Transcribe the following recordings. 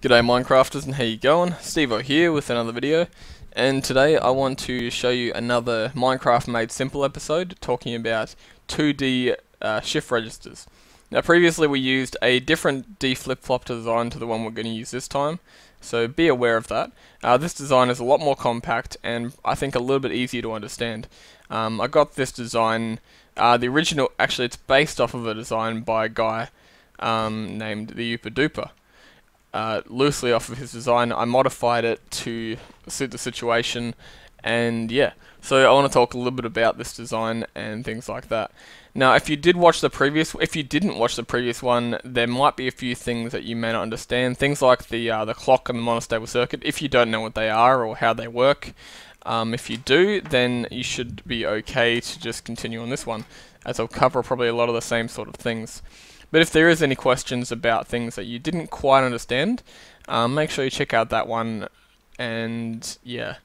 G'day Minecrafters and how you going? Stevo here with another video and today I want to show you another Minecraft Made Simple episode talking about 2D uh, shift registers. Now previously we used a different D flip-flop design to the one we're going to use this time so be aware of that. Uh, this design is a lot more compact and I think a little bit easier to understand. Um, I got this design, uh, the original, actually it's based off of a design by a guy um, named the UperDuper uh, loosely off of his design. I modified it to suit the situation, and yeah. So I want to talk a little bit about this design and things like that. Now, if you did watch the previous, if you didn't watch the previous one, there might be a few things that you may not understand. Things like the uh, the clock and the monostable circuit. If you don't know what they are or how they work, um, if you do, then you should be okay to just continue on this one, as I'll cover probably a lot of the same sort of things. But if there is any questions about things that you didn't quite understand, um, make sure you check out that one. And yeah.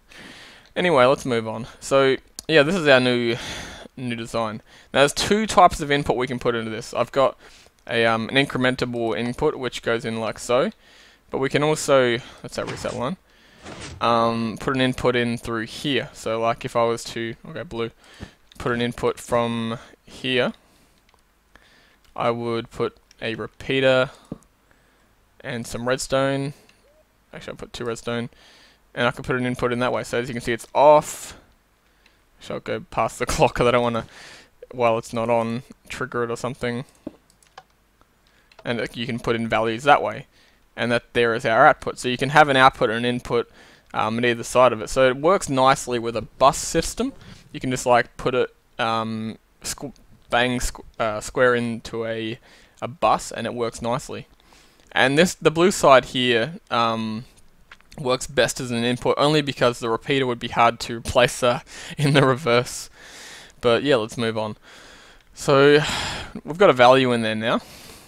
Anyway, let's move on. So yeah, this is our new new design. Now there's two types of input we can put into this. I've got a um, an incrementable input which goes in like so, but we can also let's that reset line. Um, put an input in through here. So like if I was to okay blue, put an input from here I would put a repeater and some redstone. Actually, I'll put two redstone. And I could put an input in that way. So as you can see, it's off. So I'll go past the clock because I don't want to, while it's not on, trigger it or something. And uh, you can put in values that way. And that there is our output. So you can have an output and an input um, on either side of it. So it works nicely with a bus system. You can just like put it um, bang squ uh, square into a, a bus and it works nicely. And this the blue side here um, works best as an input only because the repeater would be hard to replace uh, in the reverse. But yeah, let's move on. So we've got a value in there now.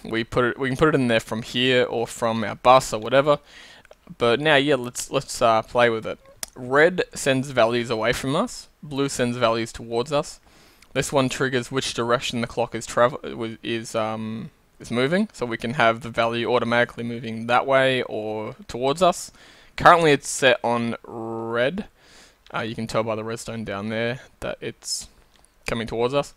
We put it we can put it in there from here or from our bus or whatever. But now yeah, let's let's uh, play with it. Red sends values away from us. Blue sends values towards us. This one triggers which direction the clock is travel is um is moving, so we can have the value automatically moving that way or towards us. Currently, it's set on red. Uh, you can tell by the redstone down there that it's coming towards us.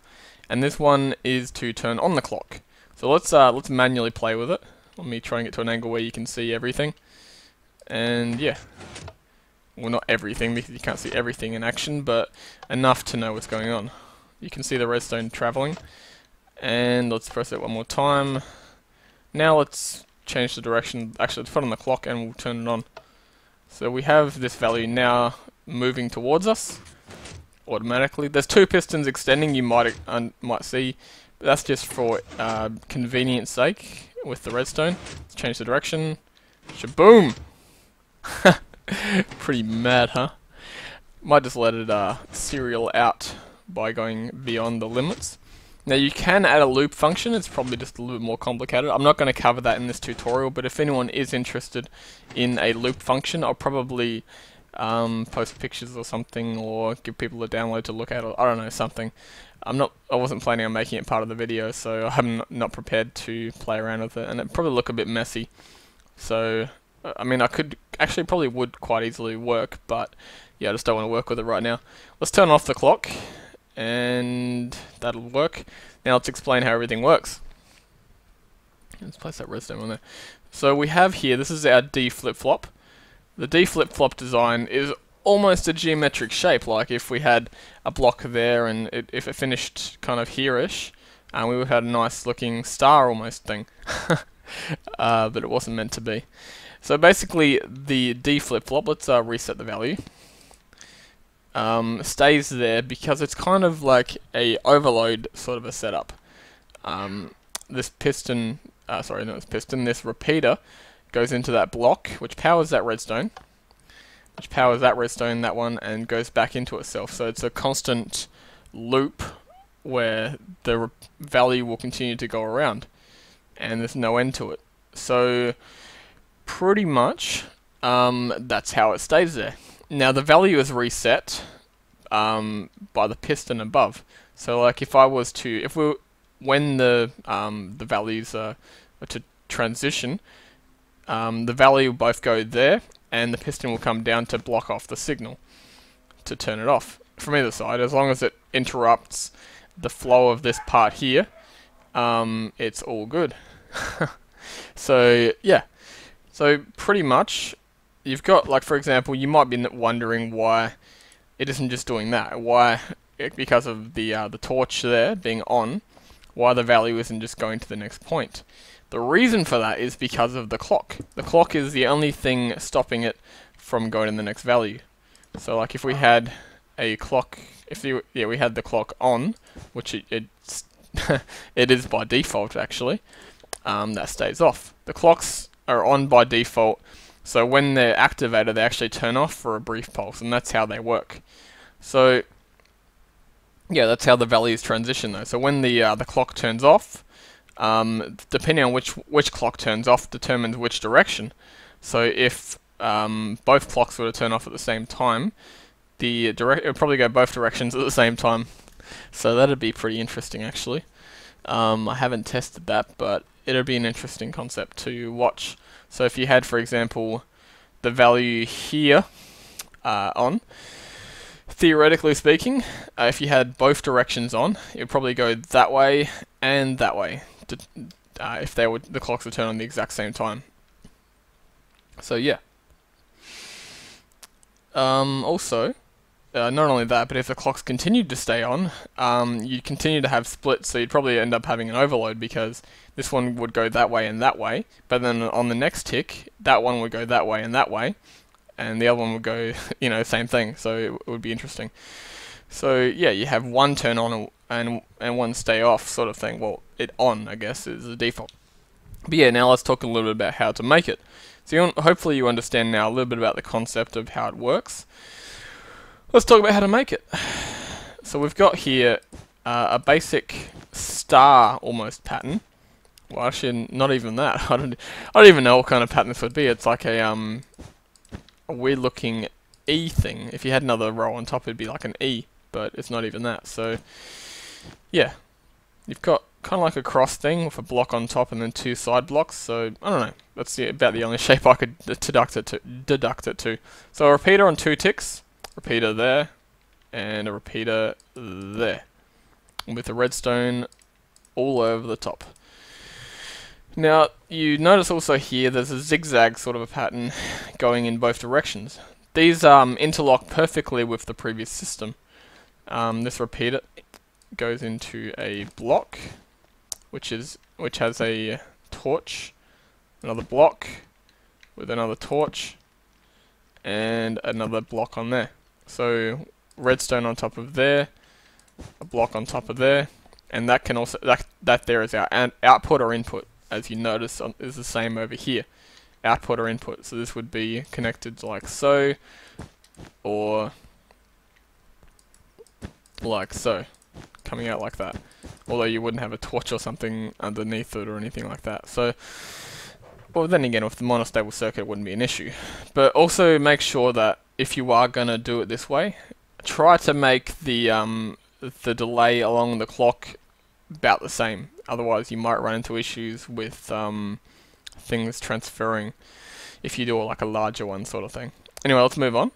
And this one is to turn on the clock. So let's uh, let's manually play with it. Let me try and get to an angle where you can see everything. And yeah, well not everything because you can't see everything in action, but enough to know what's going on you can see the redstone traveling. And let's press it one more time. Now let's change the direction. Actually, let's put on the clock and we'll turn it on. So we have this value now moving towards us automatically. There's two pistons extending. You might might see. But that's just for uh, convenience sake with the redstone. Let's change the direction. Shaboom! Pretty mad, huh? Might just let it uh, serial out by going beyond the limits. Now you can add a loop function, it's probably just a little bit more complicated. I'm not going to cover that in this tutorial, but if anyone is interested in a loop function, I'll probably um, post pictures or something, or give people a download to look at, or I don't know, something. I'm not, I wasn't planning on making it part of the video, so I'm not prepared to play around with it, and it probably look a bit messy. So, I mean, I could, actually probably would quite easily work, but yeah, I just don't want to work with it right now. Let's turn off the clock, and that'll work. Now let's explain how everything works. Let's place that redstone on there. So we have here, this is our D flip-flop. The D flip-flop design is almost a geometric shape, like if we had a block there and it, if it finished kind of here-ish, and we would have had a nice looking star almost thing. uh, but it wasn't meant to be. So basically, the D flip-flop, let's uh, reset the value um, stays there because it's kind of like a overload sort of a setup. Um, this piston, uh, sorry, not this piston, this repeater goes into that block, which powers that redstone, which powers that redstone, that one, and goes back into itself. So it's a constant loop where the value will continue to go around, and there's no end to it. So pretty much, um, that's how it stays there. Now the value is reset um, by the piston above. So like if I was to, if we, when the um, the values are, are to transition, um, the value will both go there, and the piston will come down to block off the signal to turn it off from either side. As long as it interrupts the flow of this part here, um, it's all good. so yeah, so pretty much you've got like for example, you might be wondering why it isn't just doing that. Why because of the uh, the torch there being on, why the value isn't just going to the next point. The reason for that is because of the clock. The clock is the only thing stopping it from going to the next value. So like if we had a clock, if you, yeah we had the clock on, which it it's it is by default actually, um, that stays off. The clocks are on by default, so when they're activated they actually turn off for a brief pulse, and that's how they work. So yeah, that's how the values transition though. So when the uh, the clock turns off, um, depending on which which clock turns off determines which direction. So if um, both clocks were to turn off at the same time, the direct it would probably go both directions at the same time. So that'd be pretty interesting actually. Um, I haven't tested that, but it'd be an interesting concept to watch. So if you had, for example, the value here uh, on, theoretically speaking, uh, if you had both directions on, it would probably go that way and that way, to, uh, if they would the clocks would turn on the exact same time. So yeah. Um, also, uh, not only that, but if the clocks continued to stay on, um, you'd continue to have splits, so you'd probably end up having an overload because this one would go that way and that way, but then on the next tick, that one would go that way and that way, and the other one would go, you know, same thing. So it, would be interesting. So yeah, you have one turn on and and one stay off sort of thing. Well, it on I guess is the default. But yeah, now let's talk a little bit about how to make it. So you, hopefully you understand now a little bit about the concept of how it works. Let's talk about how to make it. So we've got here uh, a basic star almost pattern. Well, actually, not even that. I don't. I don't even know what kind of pattern this would be. It's like a um, a weird looking E thing. If you had another row on top, it'd be like an E, but it's not even that. So, yeah, you've got kind of like a cross thing with a block on top and then two side blocks. So I don't know. That's the, about the only shape I could deduct it to. Deduct it to. So a repeater on two ticks, repeater there, and a repeater there, with a redstone all over the top. Now, you notice also here there's a zigzag sort of a pattern going in both directions. These um, interlock perfectly with the previous system. Um, this repeater goes into a block, which is which has a torch, another block with another torch, and another block on there. So redstone on top of there, a block on top of there, and that can also that that there is our output or input. As you notice um, is the same over here. Output or input. So this would be connected like so or like so coming out like that. Although you wouldn't have a torch or something underneath it or anything like that. So well then again with the monostable circuit it wouldn't be an issue. But also make sure that if you are gonna do it this way try to make the um, the delay along the clock about the same. Otherwise, you might run into issues with um, things transferring if you do like a larger one sort of thing. Anyway, let's move on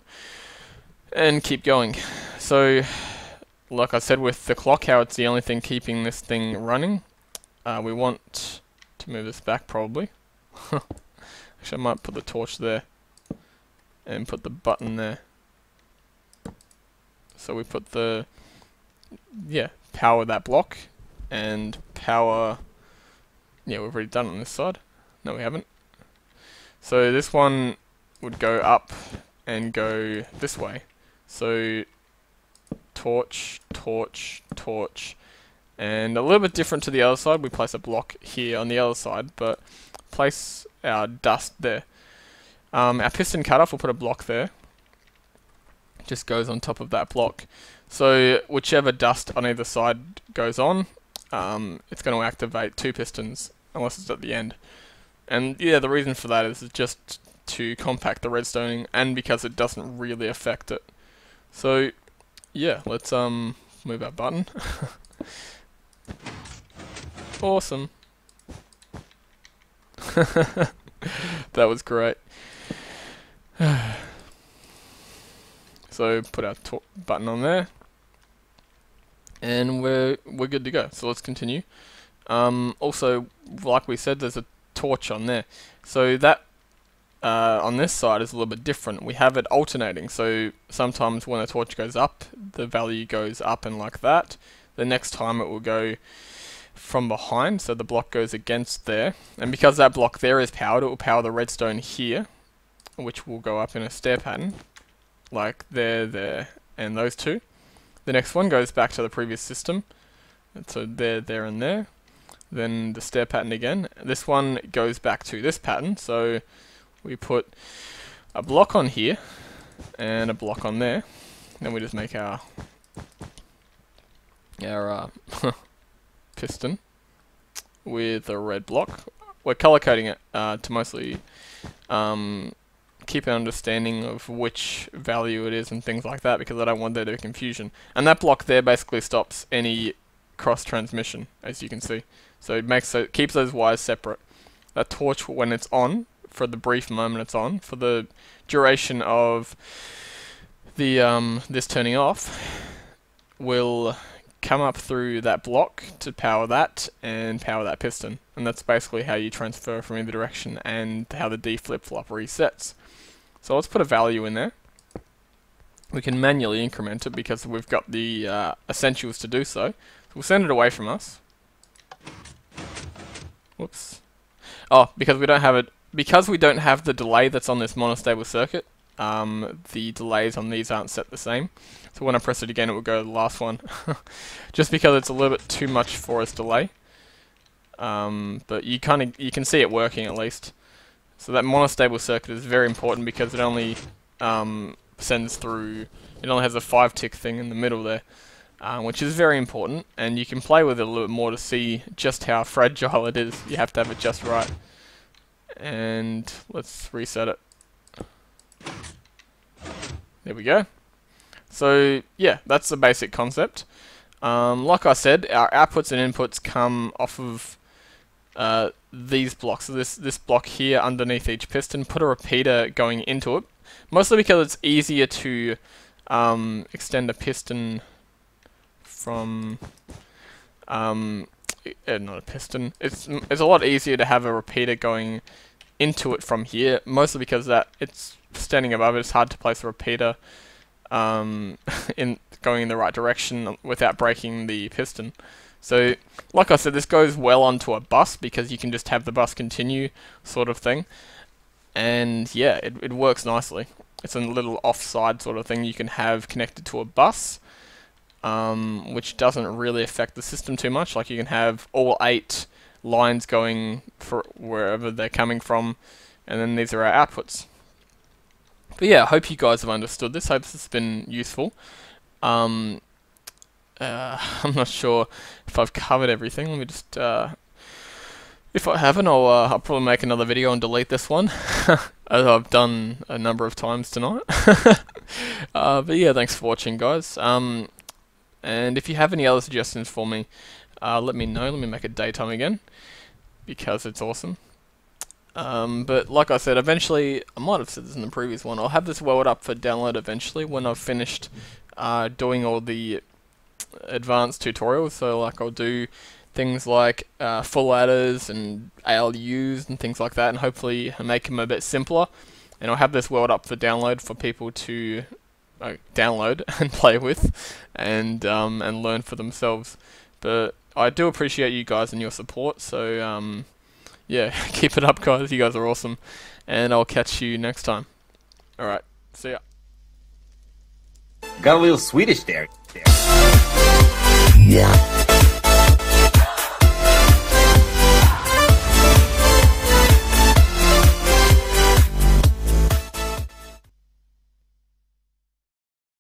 and keep going. So, like I said with the clock, how it's the only thing keeping this thing running. Uh, we want to move this back probably. Actually, I might put the torch there and put the button there. So we put the, yeah, power that block and power, yeah, we've already done on this side. No, we haven't. So this one would go up and go this way. So torch, torch, torch, and a little bit different to the other side. We place a block here on the other side, but place our dust there. Um, our piston cutoff, we'll put a block there. Just goes on top of that block. So whichever dust on either side goes on, um, it's going to activate two pistons unless it's at the end. And yeah, the reason for that is just to compact the redstoning and because it doesn't really affect it. So yeah, let's um move our button. awesome. that was great. So put our button on there, and we're we're good to go. So let's continue. Um, also, like we said, there's a torch on there. So that uh, on this side is a little bit different. We have it alternating. So sometimes when the torch goes up, the value goes up and like that. The next time it will go from behind, so the block goes against there. And because that block there is powered, it will power the redstone here, which will go up in a stair pattern, like there, there, and those two. The next one goes back to the previous system, so there, there, and there. Then the stair pattern again. This one goes back to this pattern, so we put a block on here, and a block on there. Then we just make our our uh, piston with a red block. We're color coding it uh, to mostly um, keep an understanding of which value it is and things like that because I don't want there to be confusion. And that block there basically stops any cross transmission, as you can see. So it makes it keeps those wires separate. That torch, when it's on, for the brief moment it's on, for the duration of the um, this turning off, will come up through that block to power that and power that piston. And that's basically how you transfer from either direction and how the D flip-flop resets. So let's put a value in there. We can manually increment it because we've got the uh, essentials to do so. so. We'll send it away from us. Whoops. Oh, because we don't have it, because we don't have the delay that's on this monostable circuit, um, the delays on these aren't set the same. So when I press it again, it will go to the last one. Just because it's a little bit too much for its delay. Um, but you kind of you can see it working at least. So that monostable circuit is very important because it only um, sends through. It only has a five tick thing in the middle there, uh, which is very important. And you can play with it a little bit more to see just how fragile it is. You have to have it just right. And let's reset it. There we go. So yeah, that's the basic concept. Um, like I said, our outputs and inputs come off of uh, these blocks. So this this block here underneath each piston. Put a repeater going into it, mostly because it's easier to um, extend a piston from um, uh, not a piston. It's it's a lot easier to have a repeater going into it from here, mostly because that it's standing above it. It's hard to place a repeater um, in going in the right direction without breaking the piston. So, like I said, this goes well onto a bus because you can just have the bus continue sort of thing. And yeah, it, it works nicely. It's a little offside sort of thing you can have connected to a bus, um, which doesn't really affect the system too much. Like you can have all eight lines going for wherever they're coming from, and then these are our outputs. But yeah, I hope you guys have understood this. I Hope this has been useful. Um, uh, I'm not sure if I've covered everything. Let me just... Uh, if I haven't, I'll, uh, I'll probably make another video and delete this one, as I've done a number of times tonight. uh, but yeah, thanks for watching, guys. Um, and if you have any other suggestions for me, uh, let me know. Let me make a daytime again, because it's awesome. Um, but like I said, eventually, I might have said this in the previous one, I'll have this world up for download eventually when I've finished uh, doing all the advanced tutorials. So like I'll do things like uh, full adders and ALUs and things like that, and hopefully make them a bit simpler. And I'll have this world up for download for people to uh, download and play with, and um, and learn for themselves. But I do appreciate you guys and your support. So um, yeah, keep it up, guys. You guys are awesome. And I'll catch you next time. Alright, see ya. Got a little Swedish there. there. Yeah.